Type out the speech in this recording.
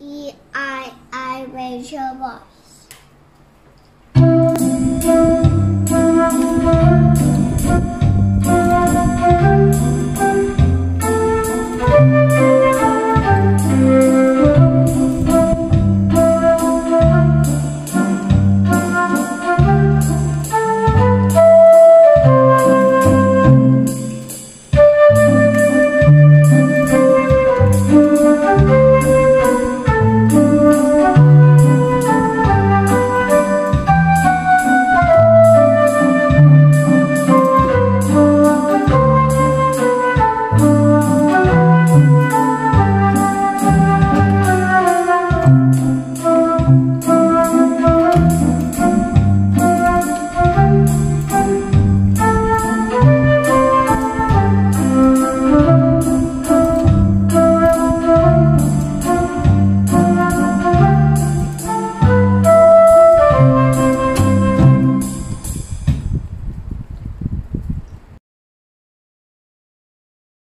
E I I Rachel Walsh.